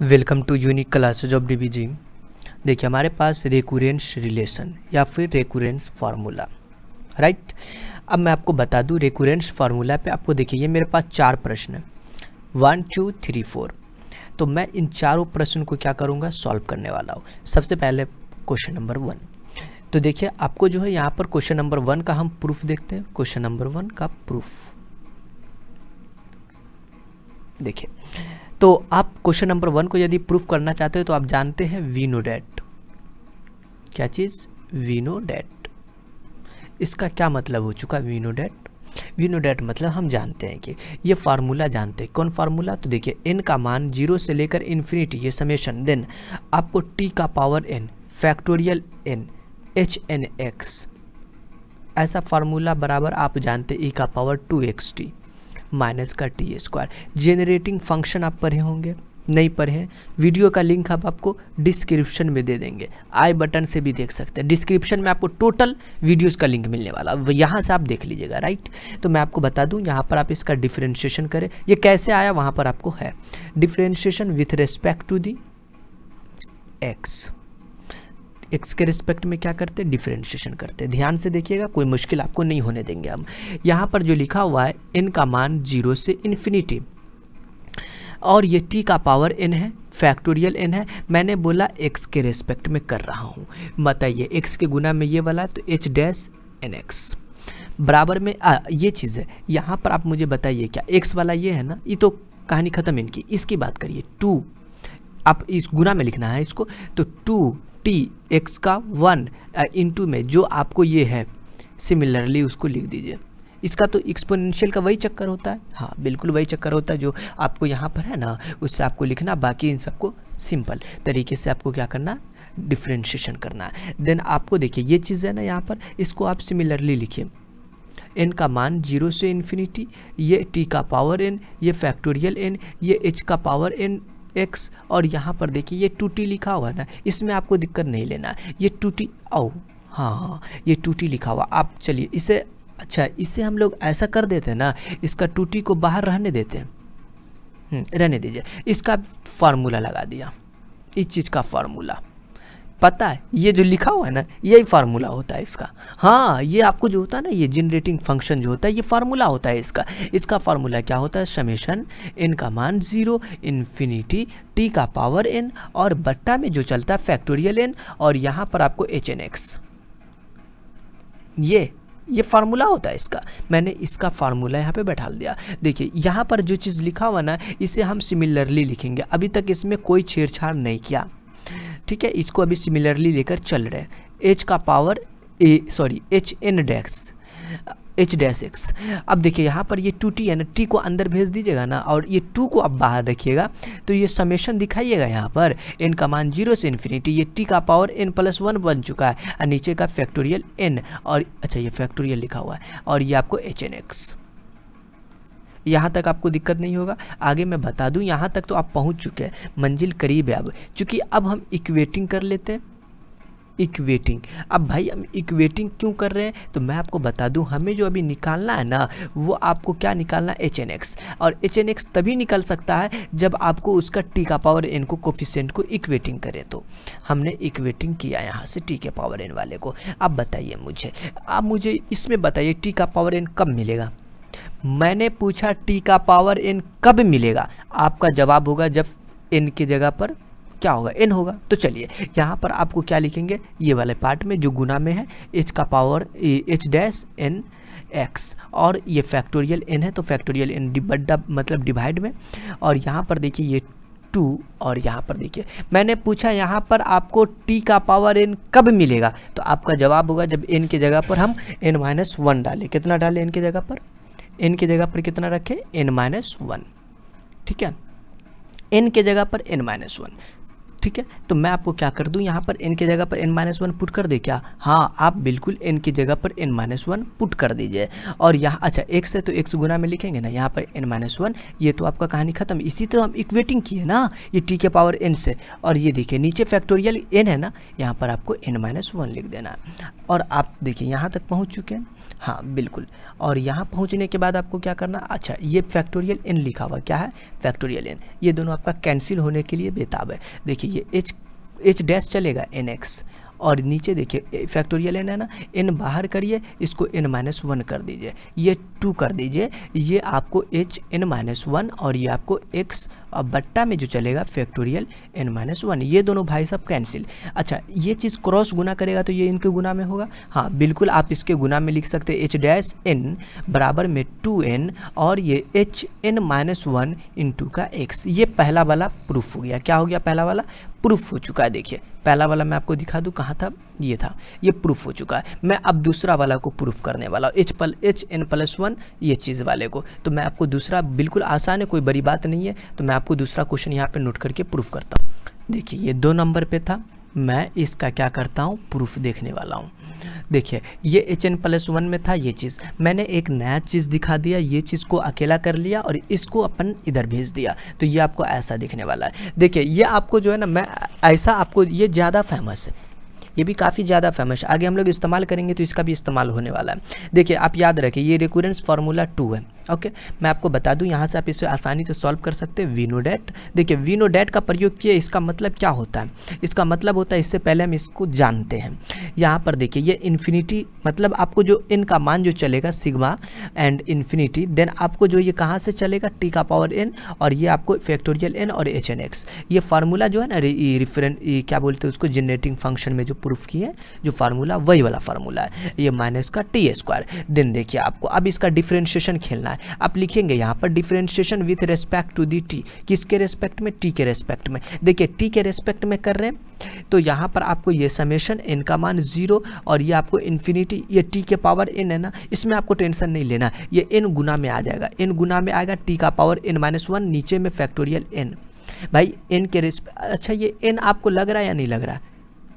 Welcome to unique classes of DBG देखिए, हमारे पास रेकुरेंस relation या फिर रेकुरेंस फार्मूला राइट अब मैं आपको बता दूँ रेकुरेंस फार्मूला पे आपको देखिए, ये मेरे पास चार प्रश्न है। वन टू थ्री फोर तो मैं इन चारों प्रश्न को क्या करूँगा? सॉल्व करने वाला हूँ। सबसे पहले क्वेश्चन नंबर वन तो देखिए, आपको जो है यहाँ पर क्वेश्चन नंबर वन का हम प्रूफ देखते हैं। क्वेश्चन नंबर वन का प्रूफ देखिए तो आप क्वेश्चन नंबर वन को यदि प्रूफ करना चाहते हो तो आप जानते हैं वीनो डेट क्या चीज़? वीनो डेट इसका क्या मतलब हो चुका वीनो डेट वीनो डेट मतलब हम जानते हैं कि ये फार्मूला जानते हैं। कौन फार्मूला तो देखिए एन का मान ज़ीरो से लेकर इन्फिनिटी ये समेशन देन आपको टी का power N factorial N H N X ऐसा फार्मूला बराबर आप जानते ई का power two X T minus का टी स्क्वायर। जेनरेटिंग फ़ंक्शन आप पढ़े होंगे, नहीं पढ़े हैं, वीडियो का लिंक हम आपको डिस्क्रिप्शन में दे देंगे। आई बटन से भी देख सकते हैं। डिस्क्रिप्शन में आपको टोटल वीडियोस का लिंक मिलने वाला यहाँ से आप देख लीजिएगा, राइट? तो मैं आपको बता दूँ, यहाँ पर आप इसका डिफ्रेंशिएशन करें। ये कैसे आया, वहाँ पर आपको है। Differentiation with respect to the X. X के रिस्पेक्ट में क्या करते हैं? डिफ्रेंशिएशन करते हैं। ध्यान से देखिएगा कोई मुश्किल आपको नहीं होने देंगे हम। यहाँ पर जो लिखा हुआ है एन का मान ज़ीरो से इन्फिनिटी और ये टी का पावर एन है फैक्टोरियल एन है। मैंने बोला एक्स के रेस्पेक्ट में कर रहा हूँ। बताइए एक्स के गुना में ये वाला है तो एच डैश एन एक्स बराबर में आ, ये चीज़ है। यहाँ पर आप मुझे बताइए क्या? एक्स वाला ये है ना? ये तो कहानी ख़त्म इनकी। इसकी बात करिए। टू आप इस गुना में लिखना है इसको। तो टू टी एक्स का वन इंटू में, जो आपको ये है सिमिलरली उसको लिख दीजिए। इसका तो एक्सपोनेंशियल का वही चक्कर होता है। हाँ बिल्कुल वही चक्कर होता है जो आपको यहाँ पर है ना, उससे आपको लिखना, बाकी इन सबको सिंपल तरीके से आपको क्या करना डिफ्रेंशिएशन करना है। देन आपको देखिए, ये चीज़ है ना यहाँ पर, इसको आप सिमिलरली लिखिए। एन का मान ज़ीरो से इन्फिनिटी ये टी का पावर एन ये फैक्टोरियल एन ये एच का पावर एन एक्स और यहाँ पर देखिए ये टूटी लिखा हुआ है ना इसमें आपको दिक्कत नहीं लेना। ये टूटी आओ हाँ हाँ ये टूटी लिखा हुआ। आप चलिए इसे अच्छा इसे हम लोग ऐसा कर देते हैं ना इसका टूटी को बाहर रहने देते हैं। हम्म, रहने दीजिए। इसका फार्मूला लगा दिया। इस चीज़ का फार्मूला पता है, ये जो लिखा हुआ है ना, यही फार्मूला होता है इसका। हाँ ये आपको जो होता है ना, ये जनरेटिंग फ़ंक्शन जो होता है, ये फार्मूला होता है इसका। इसका फार्मूला क्या होता है? समेशन एन का मान ज़ीरो इन्फिनिटी टी का पावर एन और बट्टा में जो चलता है फैक्टोरियल एन और यहाँ पर आपको एच एन एक्स ये ये फार्मूला होता है इसका। मैंने इसका फार्मूला यहाँ पे बैठा दिया। देखिए, यहाँ पर जो चीज़ लिखा हुआ ना, इसे हम सिमिलरली लिखेंगे। अभी तक इसमें कोई छेड़छाड़ नहीं किया। ठीक है, इसको अभी सिमिलरली लेकर चल रहे हैं। एच का power A sorry H N dash H dash X अब देखिए, यहाँ पर ये टू टी है ना टी को अंदर भेज दीजिएगा ना, और ये टू को अब बाहर रखिएगा तो ये समेशन दिखाइएगा यहाँ पर। एन का मान ज़ीरो से इन्फिनिटी ये टी का पावर एन प्लस वन बन चुका है, और नीचे का फैक्टोरियल एन और अच्छा ये फैक्टोरियल लिखा हुआ है, और ये आपको एच एन एक्स यहाँ तक आपको दिक्कत नहीं होगा। आगे मैं बता दूँ, यहाँ तक तो आप पहुँच चुके हैं, मंजिल करीब है अब। चूँकि अब हम इक्वेटिंग कर लेते हैं। इक्वेटिंग अब भाई हम इक्वेटिंग क्यों कर रहे हैं? तो मैं आपको बता दूँ, हमें जो अभी निकालना है ना, वो आपको क्या निकालना है? एच एन एक्स और एच एन एक्स तभी निकल सकता है, जब आपको उसका टी का पावर एन को कोफिशेंट को इक्वेटिंग करें तो। हमने इक्वेटिंग किया यहाँ से टी के पावर एन वाले को। अब बताइए मुझे। अब मुझे इसमें बताइए टी का पावर एन कब मिलेगा? मैंने पूछा, टी का पावर एन कब मिलेगा? आपका जवाब होगा जब एन की जगह पर क्या होगा? एन होगा। तो चलिए, यहाँ पर आपको क्या लिखेंगे? ये वाले पार्ट में जो गुना में है एच का power H dash N X और ये फैक्टोरियल एन है तो फैक्टोरियल एन बड्डा मतलब डिवाइड में। और यहाँ पर देखिए, ये टू और यहाँ पर देखिए, मैंने पूछा, यहाँ पर आपको टी का पावर एन कब मिलेगा? तो आपका जवाब होगा जब एन की जगह पर हम एन माइनस वन डालें। कितना डालें एन की जगह पर? एन की जगह पर कितना रखें? एन माइनस वन ठीक है? एन के जगह पर एन माइनस वन ठीक है? तो मैं आपको क्या कर दूँ? यहाँ पर एन की जगह पर एन माइनस वन पुट कर दे क्या? हाँ आप बिल्कुल एन की जगह पर एन माइनस वन पुट कर दीजिए। और यहाँ अच्छा एक्स है तो एक्स गुना में लिखेंगे ना, यहाँ पर एन माइनस वन ये तो आपका कहानी खत्म। इसी तो हम इक्वेटिंग किए ना, ये टी के पावर एन से। और ये देखिए, नीचे फैक्टोरियल एन है ना, यहाँ पर आपको एन माइनस वन लिख देना। और आप देखिए, यहाँ तक पहुँच चुके हैं। हाँ बिल्कुल। और यहाँ पहुँचने के बाद आपको क्या करना अच्छा ये फैक्टोरियल एन लिखा हुआ क्या है? फैक्टोरियल एन ये दोनों आपका कैंसिल होने के लिए बेताब है। देखिए, ये एच एच डैश चलेगा एन एक्स और नीचे देखिए फैक्टोरियल एन है ना एन बाहर करिए, इसको एन माइनस वन कर दीजिए। ये टू कर दीजिए। ये आपको एच एन माइनस वन और ये आपको एक्स अब बट्टा में जो चलेगा फैक्टोरियल एन माइनस वन ये दोनों भाई सब कैंसिल अच्छा ये चीज़ क्रॉस गुना करेगा तो ये इनके गुना में होगा? हाँ बिल्कुल, आप इसके गुना में लिख सकते एच डैश एन बराबर में टू एन और ये H N minus one into का एक्स ये पहला वाला प्रूफ हो गया। क्या हो गया पहला वाला? प्रूफ हो चुका है। देखिए, पहला वाला मैं आपको दिखा दूँ कहाँ था? ये था। ये प्रूफ हो चुका है। मैं अब दूसरा वाला को प्रूफ करने वाला हूँ। एच पल एच एन प्लस वन ये चीज़ वाले को। तो मैं आपको दूसरा, बिल्कुल आसान है, कोई बड़ी बात नहीं है। तो मैं आपको दूसरा क्वेश्चन यहाँ पर नोट करके प्रूफ करता हूँ। देखिए, ये दो नंबर पर था। मैं इसका क्या करता हूँ? प्रूफ देखने वाला हूँ। देखिए, ये एच एन प्लस वन में था ये चीज़। मैंने एक नया चीज़ दिखा दिया, ये चीज़ को अकेला कर लिया और इसको अपन इधर भेज दिया। तो ये आपको ऐसा दिखने वाला है। देखिए, ये आपको जो है ना, मैं ऐसा आपको, ये ज़्यादा फ़ेमस है। ये भी काफ़ी ज़्यादा फ़ेमस है। आगे हम लोग इस्तेमाल करेंगे तो इसका भी इस्तेमाल होने वाला है। देखिए, आप याद रखें, ये रिकूरेंस फार्मूला टू है। ओके मैं आपको बता दूँ, यहाँ से आप इसे आसानी से सॉल्व कर सकते हैं वीनोडेट देखिए वीनोडेट का प्रयोग किए, इसका मतलब क्या होता है? इसका मतलब होता है, इससे पहले हम इसको जानते हैं। यहाँ पर देखिए, ये इन्फिनिटी मतलब आपको जो इन का मान जो चलेगा सिग्मा एंड इन्फिनिटी देन आपको जो ये कहाँ से चलेगा? टी का पावर एन और ये आपको फैक्टोरियल एन और एच एन एक्स ये फार्मूला जो है ना रिफरेंट क्या बोलते हैं उसको? जनरेटिंग फ़ंक्शन में जो प्रूफ किए जो फार्मूला वही वाला फार्मूला है। ये माइनस का टी स्क्वायर देन देखिए आपको, अब इसका डिफ्रेंशिएशन खेलना है। आप लिखेंगे यहाँ पर differentiation with respect to the T किसके रेस्पेक्ट में? टी के रेस्पेक्ट में। देखिए टी के रेस्पेक्ट में कर रहे हैं तो यहाँ पर आपको ये समेशन एन का मान ज़ीरो और ये आपको इन्फिनिटी ये टी के पावर एन है ना, इसमें आपको टेंशन नहीं लेना। ये एन गुना में आ जाएगा। एन गुना में आएगा टी का पावर एन माइनस वन नीचे में फैक्टोरियल एन भाई एन के रेस्पेक्ट अच्छा ये एन आपको लग रहा है या नहीं लग रहा? है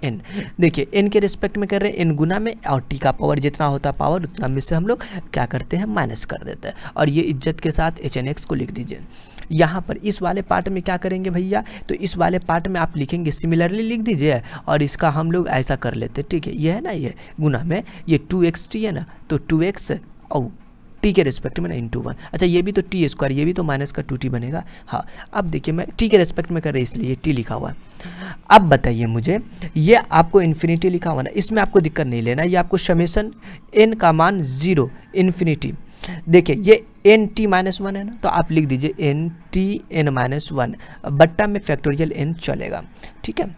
एन देखिए एन के रिस्पेक्ट में कर रहे हैं एन गुना में, और टी का पावर जितना होता है पावर उतना में से हम लोग क्या करते हैं माइनस कर देते हैं। और ये इज़्ज़त के साथ एच एन एक्स को लिख दीजिए। यहाँ पर इस वाले पार्ट में क्या करेंगे भैया? तो इस वाले पार्ट में आप लिखेंगे सिमिलरली लिख दीजिए, और इसका हम लोग ऐसा कर लेते ठीक है ये है ना ये गुना में, ये टू एक्स टी है ना तो टू एक्स और टी के रेस्पेक्ट में ना इंटू वन अच्छा ये भी तो टी स्क्वायर ये भी तो माइनस का टू टी बनेगा। हाँ अब देखिए मैं टी के रेस्पेक्ट में कर रही इसलिए टी लिखा हुआ है। अब बताइए मुझे, ये आपको इन्फिनिटी लिखा हुआ ना, इसमें आपको दिक्कत नहीं लेना, ये आपको समेसन एन का मान ज़ीरो इन्फिनिटी देखिए, ये एन टी माइनस वन है ना तो आप लिख दीजिए N T N minus one बट्टा में फैक्टोरियल एन चलेगा। ठीक है?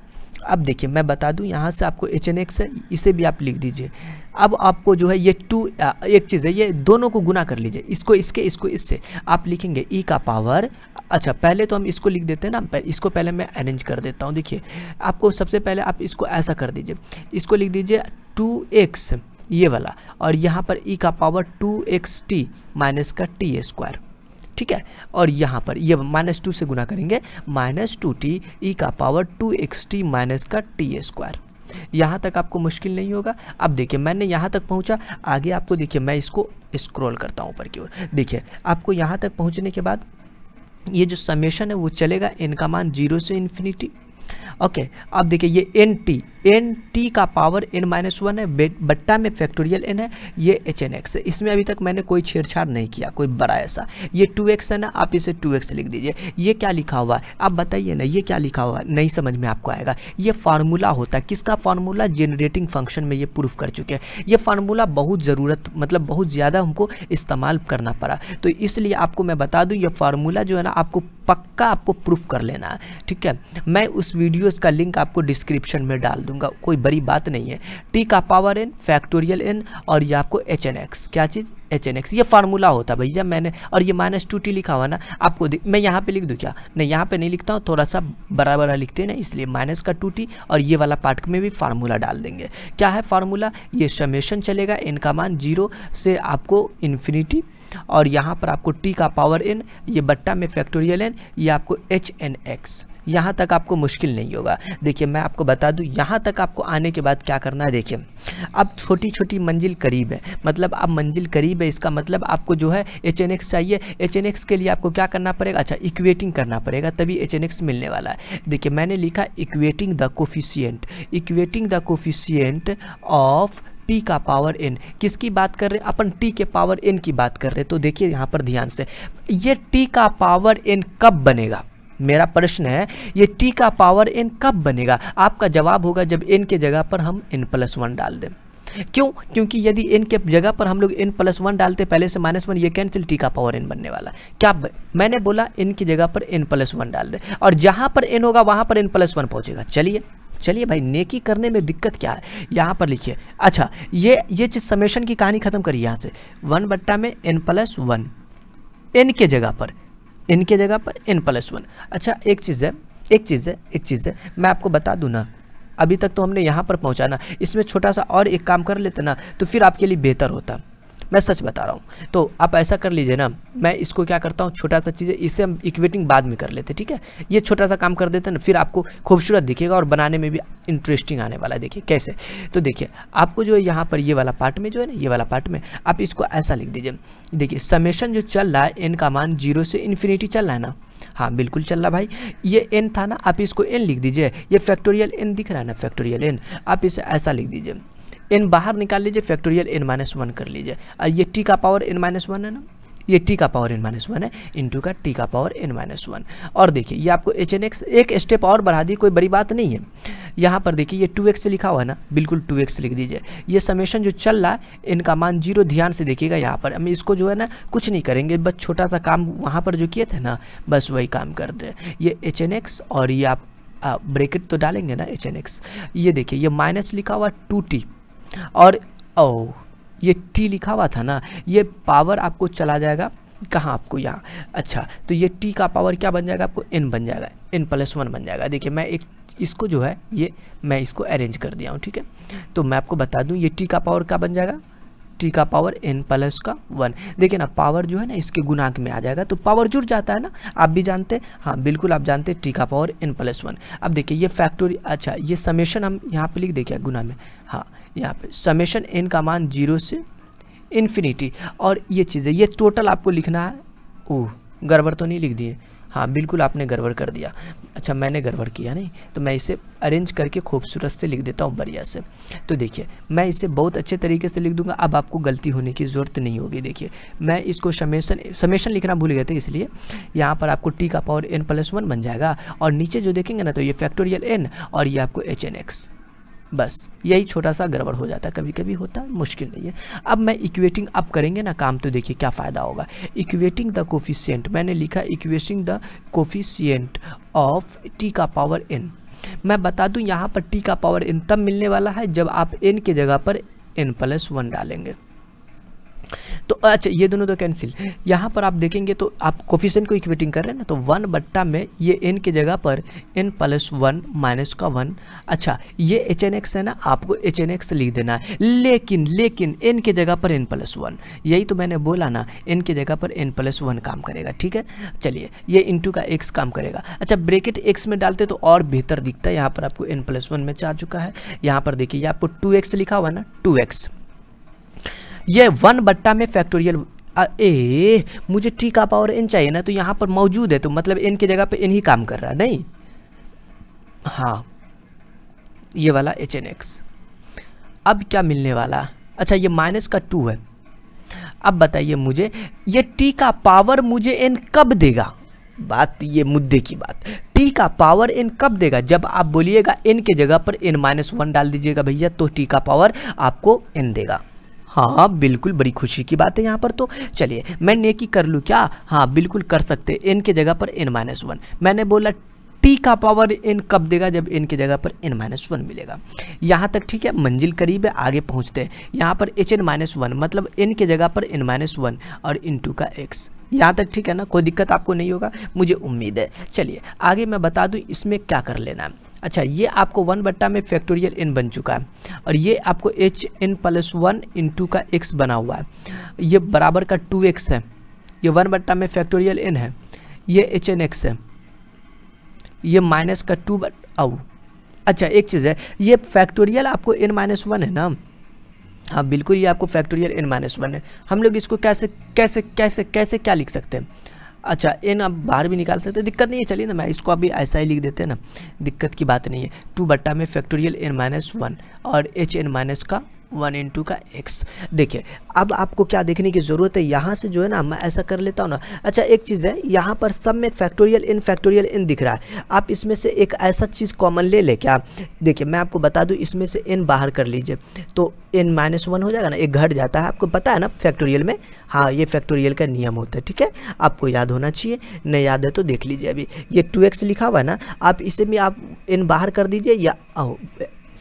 अब देखिए, मैं बता दूँ, यहाँ से आपको एच एन एक्स है, इसे भी आप लिख दीजिए। अब आपको जो है ये टू एक चीज़ है, ये दोनों को गुना कर लीजिए। इसको, इसके, इसको, इससे। आप लिखेंगे ई e का पावर अच्छा पहले तो हम इसको लिख देते हैं ना इसको पहले मैं अरेंज कर देता हूँ। देखिए, आपको सबसे पहले आप इसको ऐसा कर दीजिए। इसको लिख दीजिए टू एक्स ये वाला। और यहाँ पर ई e का power two X T minus का टी स्क्वायर ठीक है? और यहाँ पर, ये माइनस टू से गुना करेंगे। माइनस टू टी ई का power two X T minus का टी स्क्वायर यहाँ तक आपको मुश्किल नहीं होगा। अब देखिए, मैंने यहाँ तक पहुँचा, आगे आपको देखिए, मैं इसको स्क्रॉल करता हूँ ऊपर की ओर। देखिए, आपको यहाँ तक पहुँचने के बाद ये जो समेशन है वो चलेगा, इनका मान ज़ीरो से इन्फिनिटी ओके अब देखिए ये एन टी एन टी का पावर एन माइनस वन है बट्टा में फैक्टोरियल एन है, ये एच एन एक्स है। इसमें अभी तक मैंने कोई छेड़छाड़ नहीं किया, कोई बड़ा ऐसा। ये टू एक्स है ना, आप इसे टू एक्स लिख दीजिए। ये क्या लिखा हुआ है? आप बताइए ना, ये क्या लिखा हुआ है? नहीं समझ में आपको आएगा। ये फार्मूला होता है। किसका फार्मूला जनरेटिंग फ़ंक्शन में ये प्रूफ कर चुके हैं। ये फार्मूला बहुत ज़रूरत मतलब बहुत ज़्यादा हमको इस्तेमाल करना पड़ा। तो इसलिए आपको मैं बता दूँ, ये फार्मूला जो है ना, आपको पक्का आपको प्रूफ कर लेना ठीक है? मैं उस वीडियोस का लिंक आपको डिस्क्रिप्शन में डाल दूँगा, कोई बड़ी बात नहीं है। टी का पावर एन फैक्टोरियल एन और ये आपको एच एन एक्स क्या चीज़? एच एन एक्स ये फार्मूला होता है भैया, मैंने, और ये माइनस टू टी लिखा हुआ ना, आपको मैं यहाँ पे लिख दूँ क्या? नहीं, यहाँ पे नहीं लिखता हूँ थोड़ा सा बड़ा बड़ा लिखते हैं ना, इसलिए माइनस का टू टी और ये वाला पार्ट में भी फार्मूला डाल देंगे। क्या है फार्मूला ये समेशन चलेगा इनका मान ज़ीरो से आपको इन्फिनिटी और यहाँ पर आपको टी का पावर एन ये बट्टा में फैक्टोरियल एन ये आपको एच एन एक्स यहाँ तक आपको मुश्किल नहीं होगा। देखिए, मैं आपको बता दूँ, यहाँ तक आपको आने के बाद क्या करना है, देखिए। अब छोटी छोटी मंजिल करीब है। मतलब अब मंजिल करीब है, इसका मतलब आपको जो है एच चाहिए। एच के लिए आपको क्या करना पड़ेगा? अच्छा इक्वेटिंग करना पड़ेगा, तभी एच मिलने वाला है। देखिए, मैंने लिखा equating the coefficient equating the coefficient of T का पावर एन किसकी बात कर रहे हैं? अपन टी के पावर एन की बात कर रहे हैं। तो देखिए, यहाँ पर ध्यान से। ये टी का पावर एन कब बनेगा? मेरा प्रश्न है, ये टी का पावर एन कब बनेगा? आपका जवाब होगा जब एन के जगह पर हम एन प्लस वन डाल दें। क्यों? क्योंकि यदि एन के जगह पर हम लोग एन प्लस वन डालते, पहले से माइनस वन ये कैंसिल टी का पावर एन बनने वाला। क्या. मैंने बोला एन की जगह पर एन प्लस वन डाल दे, और जहाँ पर एन होगा, वहाँ पर एन प्लस वन पहुँचेगा। चलिए चलिए भाई, नेकी करने में दिक्कत क्या है? यहाँ पर लिखिए। अच्छा ये ये चीज़ समेशन की कहानी खत्म करिए यहाँ से। वन बट्टा में एन प्लस वन एन के जगह पर। एन के जगह पर एन प्लस वन अच्छा एक चीज़ है, एक चीज़ है, एक चीज़ है, मैं आपको बता दूँ ना, अभी तक तो हमने यहाँ पर पहुँचाना, इसमें छोटा सा और एक काम कर लेते ना तो फिर आपके लिए बेहतर होता। मैं सच बता रहा हूँ। तो आप ऐसा कर लीजिए ना, मैं इसको क्या करता हूँ छोटा सा चीज़ इसे हम इक्वेटिंग बाद में कर लेते ठीक है? ये छोटा सा काम कर देते ना, फिर आपको खूबसूरत दिखेगा और बनाने में भी इंटरेस्टिंग आने वाला है, देखिए, कैसे? तो देखिए, आपको जो है यहाँ पर ये वाला पार्ट में जो है ना, ये वाला पार्ट में आप इसको ऐसा लिख दीजिए। देखिए समेशन जो चल रहा है एन का मान ज़ीरो से इन्फिनिटी चल रहा है ना? हाँ बिल्कुल चल रहा भाई। ये एन था ना, आप इसको एन लिख दीजिए। ये फैक्टोरियल एन दिख रहा है ना फैक्टोरियल एन आप इसे ऐसा लिख दीजिए। एन बाहर निकाल लीजिए फैक्टोरियल एन माइनस वन कर लीजिए। और ये टी का पावर एन माइनस वन है ना? ये टी का पावर एन माइनस वन है इंटू का टी का पावर एन माइनस वन और देखिए, ये आपको एच एन एक्स एक स्टेप और बढ़ा दी, कोई बड़ी बात नहीं है। यहाँ पर देखिए, ये टू एक्स लिखा हुआ है ना? बिल्कुल टू एक्स लिख दीजिए। ये समेशन जो चल रहा है इनका मान ज़ीरो ध्यान से देखिएगा यहाँ पर। हम इसको जो है ना, कुछ नहीं करेंगे, बस छोटा सा काम वहाँ पर जो किए थे ना, बस वही काम करते हैं। ये एच एन एक्स और ये आप ब्रेकेट तो डालेंगे ना एच एन एक्स ये देखिए, ये माइनस लिखा हुआ टू टी और ओ ये टी लिखा हुआ था ना, ये पावर आपको चला जाएगा कहाँ आपको यहाँ? अच्छा तो ये टी का पावर क्या बन जाएगा आपको? एन बन जाएगा एन प्लस वन बन जाएगा। देखिए, मैं एक, इसको जो है, ये मैं इसको अरेंज कर दिया हूँ, ठीक है? तो मैं आपको बता दूँ, ये टी का पावर क्या बन जाएगा? टी का पावर एन प्लस का वन देखिए ना पावर जो है ना, इसके गुणांक में आ जाएगा तो पावर जुड़ जाता है ना? आप भी जानते, हैं हाँ बिल्कुल आप जानते हैं टी का पावर एन प्लस वन अब देखिए, ये फैक्टोरी अच्छा ये समेशन हम यहाँ पे लिख, देखिए गुना में हाँ यहाँ पे समेशन एन का मान ज़ीरो से इन्फिनिटी और ये चीज़ें, ये टोटल आपको लिखना है। ओह, गड़बड़ तो नहीं लिख दिए। हाँ बिल्कुल आपने गड़बड़ कर दिया। अच्छा मैंने गड़बड़ किया नहीं। तो मैं इसे अरेंज करके खूबसूरत से लिख देता हूँ, बढ़िया से। तो देखिए, मैं इसे बहुत अच्छे तरीके से लिख दूँगा। अब आपको गलती होने की ज़रूरत नहीं होगी। देखिए, मैं इसको समेशन समेशन लिखना भूल गए थे, इसलिए यहाँ पर आपको टी का पावर एन प्लस वन बन जाएगा। और नीचे जो देखेंगे ना तो ये फैक्टोरियल एन और ये आपको एच एन एक्स बस, यही छोटा सा गड़बड़ हो जाता है कभी कभी होता है, मुश्किल नहीं है। अब मैं इक्वेटिंग अब करेंगे ना काम तो देखिए क्या फ़ायदा होगा। इक्वेटिंग द कोफिशियंट मैंने लिखा equating the coefficient of T का पावर एन मैं बता दूँ, यहाँ पर टी का पावर एन तब मिलने वाला है, जब आप एन के जगह पर एन प्लस वन डालेंगे। तो अच्छा ये दोनों तो कैंसिल यहाँ पर आप देखेंगे तो आप कोफिशन को इक्वेटिंग कर रहे हैं ना तो वन बट्टा में ये एन के जगह पर एन प्लस वन माइनस का वन अच्छा ये एच एन एक्स है ना, आपको एच एन एक्स लिख देना है. लेकिन लेकिन एन के जगह पर एन प्लस वन यही तो मैंने बोला ना एन के जगह पर एन प्लस वन काम करेगा, ठीक है? चलिए, ये इंटू का एक्स काम करेगा. अच्छा ब्रेकेट एक्स में डालते तो और बेहतर दिखता है, यहाँ पर आपको एन प्लस वन में आ चुका है. यहाँ पर देखिए आपको टू एक्स लिखा हुआ ना टू एक्स ये वन बट्टा में फैक्टोरियल ए, मुझे टी का पावर एन चाहिए ना तो यहाँ पर मौजूद है तो मतलब एन की जगह पे एन ही काम कर रहा है, नहीं? हाँ ये वाला एच एन एक्स अब क्या मिलने वाला? अच्छा ये माइनस का टू है। अब बताइए मुझे, ये टी का पावर मुझे एन कब देगा? बात ये मुद्दे की बात। टी का पावर एन कब देगा? जब आप बोलिएगा एन के जगह पर एन माइनस वन डाल दीजिएगा भैया तो टी का पावर आपको एन देगा। हाँ बिल्कुल बड़ी खुशी की बात है यहाँ पर तो। चलिए, मैं नेकी कर लूँ क्या? हाँ बिल्कुल कर सकते एन के जगह पर एन माइनस वन मैंने बोला टी का पावर एन कब देगा? जब एन की जगह पर एन माइनस वन मिलेगा। यहाँ तक ठीक है, मंजिल करीब है, आगे पहुँचते हैं। यहाँ पर एच एन माइनस वन मतलब एन के जगह पर एन माइनस वन और इन टू का एक्स यहाँ तक ठीक है ना? कोई दिक्कत आपको नहीं होगा? मुझे उम्मीद है। चलिए, आगे मैं बता दूँ, इसमें क्या कर लेना है? अच्छा ये आपको वन बट्टा में फैक्टोरियल एन बन चुका है और ये आपको H N plus one into का एक्स बना हुआ है। ये बराबर का टू एक्स है। ये वन बट्टा में फैक्टोरियल एन है। ये एच एन एक्स है। ये माइनस का टू बट, औ। अच्छा एक चीज़ है, ये फैक्टोरियल आपको एन माइनस वन है ना? हाँ बिल्कुल, ये आपको फैक्टोरियल एन माइनस वन है। हम लोग इसको कैसे कैसे कैसे कैसे क्या लिख सकते हैं? अच्छा एन आप बाहर भी निकाल सकते हैं। दिक्कत नहीं है, चलिए ना, मैं इसको अभी ऐसा ही लिख देते हैं ना। दिक्कत की बात नहीं है। टू बट्टा में फैक्टोरियल एन माइनस वन और एच एन माइनस का वन इंटू का एक्स। देखिए, अब आपको क्या देखने की ज़रूरत है? यहाँ से जो है ना, मैं ऐसा कर लेता हूँ ना। अच्छा एक चीज़ है, यहाँ पर सब में फैक्टोरियल इन फैक्टोरियल इन दिख रहा है। आप इसमें से एक ऐसा चीज़ कॉमन ले ले क्या? देखिए, मैं आपको बता दूँ, इसमें से एन बाहर कर लीजिए। तो एन माइनस वन हो जाएगा ना, एक घट जाता है। आपको पता है ना फैक्टोरियल में हाँ ये फैक्टोरियल का नियम होता है, ठीक है? आपको याद होना चाहिए नहीं याद है तो देख लीजिए अभी। ये टू एक्स लिखा हुआ है ना, आप इसे भी आप एन बाहर कर दीजिए या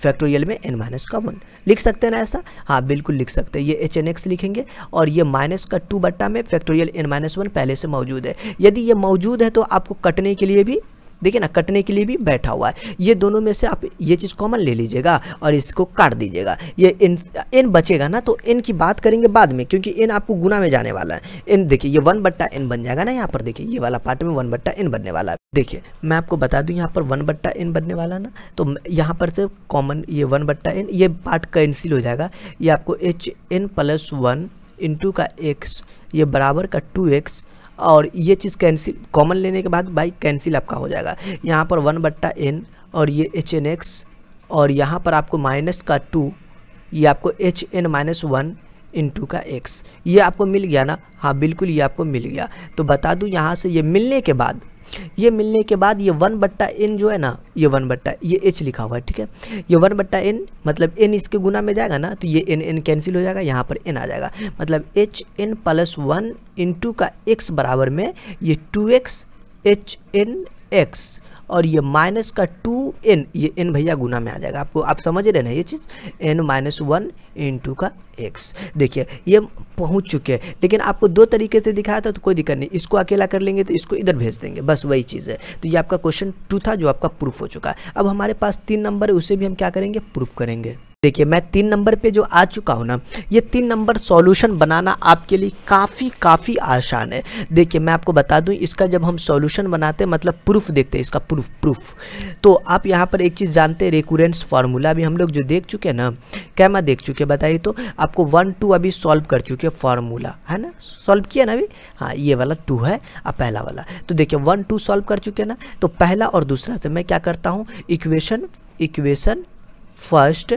फैक्टोरियल में एन माइनस का वन लिख सकते हैं ना ऐसा? हाँ बिल्कुल लिख सकते हैं। ये एच एन एक्स लिखेंगे और ये माइनस का टू बट्टा में फैक्टोरियल एन माइनस वन पहले से मौजूद है। यदि ये मौजूद है तो आपको कटने के लिए भी देखिए ना, कटने के लिए भी बैठा हुआ है। ये दोनों में से आप ये चीज़ कॉमन ले लीजिएगा और इसको काट दीजिएगा। ये इन इन बचेगा ना तो इन की बात करेंगे बाद में, क्योंकि इन आपको गुना में जाने वाला है। इन देखिए, ये वन बट्टा इन बन जाएगा ना यहाँ पर, देखिए, ये वाला पार्ट में वन बट्टा इन बनने वाला है। देखिए, मैं आपको बता दूँ, यहाँ पर वन बट्टा इन बनने वाला ना तो यहाँ पर से कॉमन ये वन बट्टा इन, ये पार्ट कैंसिल हो जाएगा। ये आपको H N plus one into का एक्स ये बराबर का टू एक्स और ये चीज़ कैंसिल कॉमन लेने के बाद बाई कैंसिल आपका हो जाएगा। यहाँ पर वन बट्टा एन और ये एच एन एक्स और यहाँ पर आपको माइनस का टू ये आपको H N minus one into का एक्स ये आपको मिल गया ना? हाँ बिल्कुल ये आपको मिल गया। तो बता दूँ यहाँ से ये मिलने के बाद ये मिलने के बाद ये वन बट्टा एन जो है ना, ये वन बट्टा, ये एच लिखा हुआ है, ठीक है? ये वन बट्टा एन मतलब एन इसके गुना में जाएगा ना तो ये एन एन कैंसिल हो जाएगा, यहाँ पर एन आ जाएगा। मतलब H N plus one into का एक्स बराबर में ये two X H N X और ये माइनस का टू एन ये एन भैया गुना में आ जाएगा। आपको, आप समझ रहे ना ये चीज़? एन माइनस वन इंटू का एक्स देखिए, ये पहुँच चुके हैं। लेकिन आपको दो तरीके से दिखाया था तो कोई दिक्कत नहीं। इसको अकेला कर लेंगे तो इसको इधर भेज देंगे। बस वही चीज़ है। तो ये आपका क्वेश्चन टू था, जो आपका प्रूफ हो चुका है। अब हमारे पास तीन नंबर है, उसे भी हम क्या करेंगे? प्रूफ करेंगे। देखिए, मैं तीन नंबर पे जो आ चुका हूँ ना, ये तीन नंबर सॉल्यूशन बनाना आपके लिए काफ़ी काफ़ी आसान है। देखिए, मैं आपको बता दूँ, इसका जब हम सॉल्यूशन बनाते हैं मतलब प्रूफ देखते हैं, इसका प्रूफ प्रूफ तो आप यहाँ पर एक चीज़ जानते हैं रेकुरेंस फार्मूला भी हम लोग जो देख चुके हैं ना, क्या मैं देख चुके बताइए तो आपको वन टू अभी सॉल्व कर चुके हैं फार्मूला है ना? सॉल्व किया ना अभी? हाँ ये वाला टू है और पहला वाला। तो देखिए वन टू सॉल्व कर चुके हैं ना तो पहला और दूसरा से मैं क्या करता हूँ equation equation first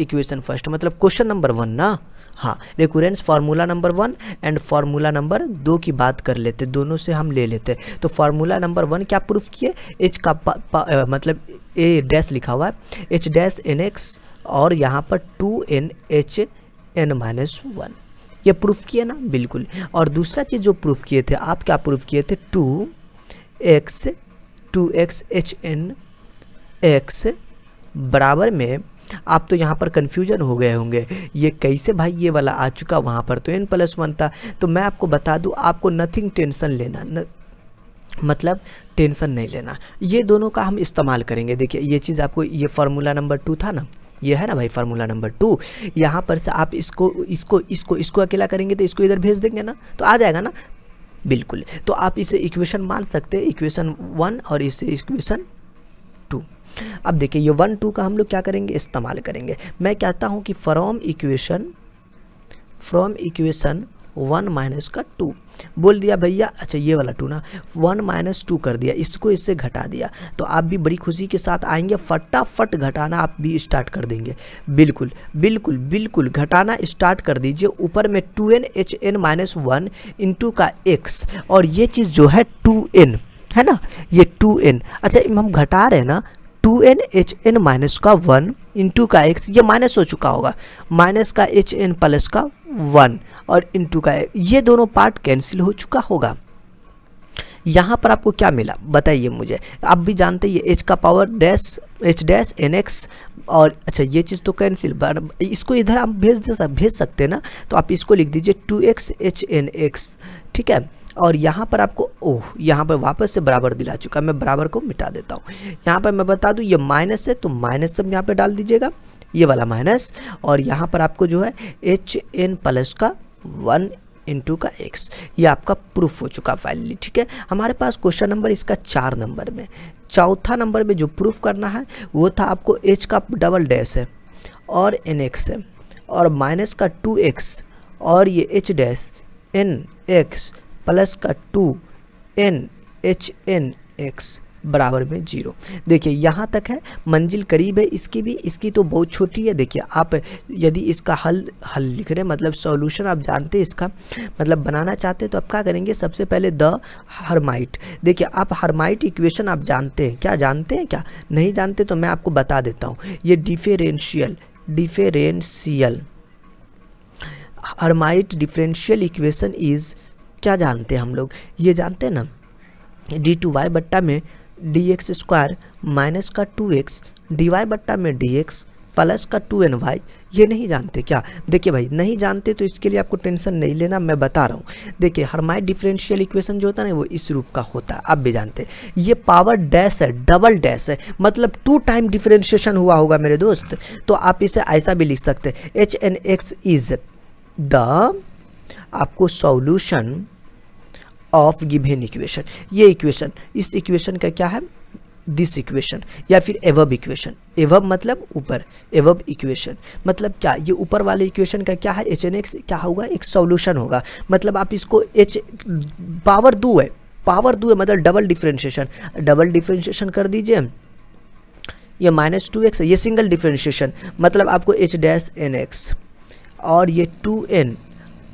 equation first मतलब क्वेश्चन नंबर वन ना? हाँ recurrence formula number one and formula number दो की बात कर लेते दोनों से हम ले लेते। तो फार्मूला नंबर वन क्या प्रूफ किए? एच का पा, पा, आ, मतलब ए डैश लिखा हुआ है। एच डैश एन एक्स और यहाँ पर two N H N minus one ये प्रूफ किए ना? बिल्कुल। और दूसरा चीज़ जो प्रूफ किए थे आप क्या प्रूफ किए थे? Two X two X H N X बराबर में आप तो यहाँ पर कन्फ्यूज़न हो गए होंगे। ये कैसे भाई ये वाला आ चुका? वहाँ पर तो एन प्लस वन था। तो मैं आपको बता दूँ आपको नथिंग टेंशन लेना न, मतलब टेंशन नहीं लेना। ये दोनों का हम इस्तेमाल करेंगे। देखिए ये चीज़ आपको ये फार्मूला नंबर टू था ना? ये है ना भाई फार्मूला नंबर टू यहाँ पर से आप इसको इसको इसको इसको अकेला करेंगे तो इसको इधर भेज देंगे ना? तो आ जाएगा ना? बिल्कुल। तो आप इसे इक्वेशन मान सकते हैं। इक्वेशन वन और इसे इक्वेशन अब देखिए, ये वन टू का हम लोग क्या करेंगे? इस्तेमाल करेंगे। मैं कहता हूँ कि from equation from equation one minus का टू बोल दिया भैया अच्छा ये वाला टू ना। वन माइनस टू कर दिया, इसको इससे घटा दिया। तो आप भी बड़ी खुशी के साथ आएँगे, फटाफट घटाना आप भी स्टार्ट कर देंगे। बिल्कुल बिल्कुल बिल्कुल, घटाना स्टार्ट कर दीजिए। ऊपर में two N H N minus one into का एक्स और ये चीज़ जो है टू एन है ना? ये टू एन अच्छा हम घटा रहे हैं ना two N H N minus का वन इंटू का एक्स, ये माइनस हो चुका होगा। माइनस का एच एन प्लस का वन और इंटू का ये दोनों पार्ट कैंसिल हो चुका होगा। यहाँ पर आपको क्या मिला? बताइए मुझे। आप भी जानते हैं एच का power dash H dash N X और अच्छा ये चीज़ तो कैंसिल इसको इधर आप भेज दे भेज सकते हैं ना? तो आप इसको लिख दीजिए two X H N X, ठीक है? और यहाँ पर आपको, ओह, यहाँ पर वापस से बराबर दिला चुका है। मैं बराबर को मिटा देता हूँ। यहाँ पर मैं बता दूँ, ये माइनस है तो माइनस सब यहाँ पर डाल दीजिएगा। ये वाला माइनस और यहाँ पर आपको जो है एच एन प्लस का वन इंटू का एक्स ये आपका प्रूफ हो चुका फाइनली ठीक है? हमारे पास क्वेश्चन नंबर इसका चार नंबर में। चौथा नंबर में जो प्रूफ करना है, वो था आपको एच का डबल डैश है, और एन एक्स है, और माइनस का टू एक्स और ये H dash N X plus का two N H N X बराबर में ज़ीरो। देखिए, यहाँ तक है, मंजिल करीब है, इसकी भी, इसकी तो बहुत छोटी है। देखिए, आप यदि इसका हल हल लिख रहे हैं मतलब सॉल्यूशन आप जानते हैं इसका मतलब बनाना चाहते हैं तो आप क्या करेंगे? सबसे पहले द हरमाइट। देखिए, आप हरमाइट इक्वेशन आप जानते हैं। क्या जानते हैं क्या? नहीं जानते तो मैं आपको बता देता हूँ। ये differential differential. Hermite differential equation is क्या जानते हैं हम लोग? ये जानते हैं ना? डी टू वाई बट्टा में डी एक्स स्क्वायर माइनस का टू एक्स, डी वाई बट्टा में डी एक्स प्लस का टू एन वाई, ये नहीं जानते क्या? देखिए भाई, नहीं जानते तो इसके लिए आपको टेंशन नहीं लेना, मैं बता रहा हूँ। देखिए हरमाइट डिफरेंशियल इक्वेशन जो होता है ना, वो इस रूप का होता है। आप भी जानते हैं। ये पावर डैश है, डबल डैश है। मतलब टू टाइम डिफरेंशिएशन हुआ होगा मेरे दोस्त। तो आप इसे ऐसा भी लिख सकते हैं। H N X is the आपको सॉल्यूशन ऑफ़ गिवेन इक्वेशन ये इक्वेशन इस इक्वेशन का क्या है? दिस इक्वेशन या फिर एवब इक्वेशन एवब मतलब ऊपर एवब इक्वेशन मतलब क्या? ये ऊपर वाले इक्वेशन का क्या है? एच एन एक्स क्या होगा? एक सॉल्यूशन होगा। मतलब आप इसको एच पावर दो है। पावर दो है मतलब डबल डिफ्रेंशिएशन डबल डिफ्रेंशिएशन कर दीजिए। ये माइनस टू एक्स ये सिंगल डिफ्रेंशिएशन मतलब आपको एच डैश एन एक्स और ये टू एन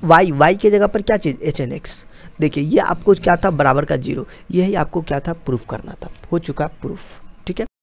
वाई वाई के जगह पर क्या चीज़? एच एन एक्स देखिए, ये आपको क्या था? बराबर का ज़ीरो। यही आपको क्या था? प्रूफ करना था। हो चुका प्रूफ